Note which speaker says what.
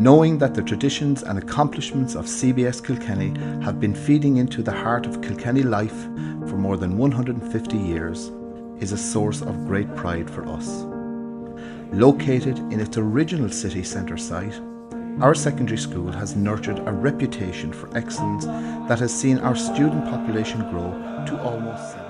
Speaker 1: knowing that the traditions and accomplishments of CBS Kilkenny have been feeding into the heart of Kilkenny life for more than 150 years is a source of great pride for us. Located in its original city centre site, our secondary school has nurtured a reputation for excellence that has seen our student population grow to almost